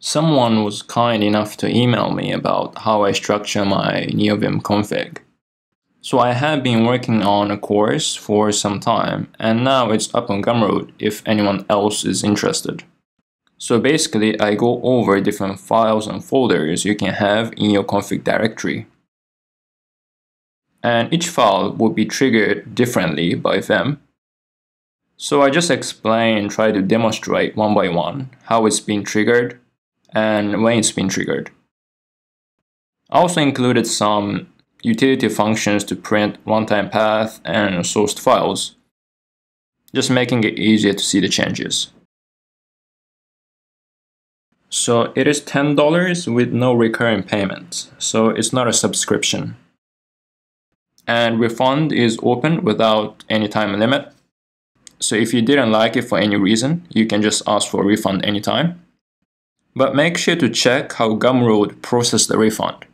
Someone was kind enough to email me about how I structure my NeoVim config. So I have been working on a course for some time and now it's up on Gumroad if anyone else is interested. So basically I go over different files and folders you can have in your config directory. And each file will be triggered differently by Vim. So I just explain and try to demonstrate one by one how it's been triggered and when it's been triggered. I also included some utility functions to print runtime path and sourced files, just making it easier to see the changes. So it is $10 with no recurring payment, so it's not a subscription. And refund is open without any time limit. So if you didn't like it for any reason, you can just ask for a refund anytime. But make sure to check how Gumroad processed the refund.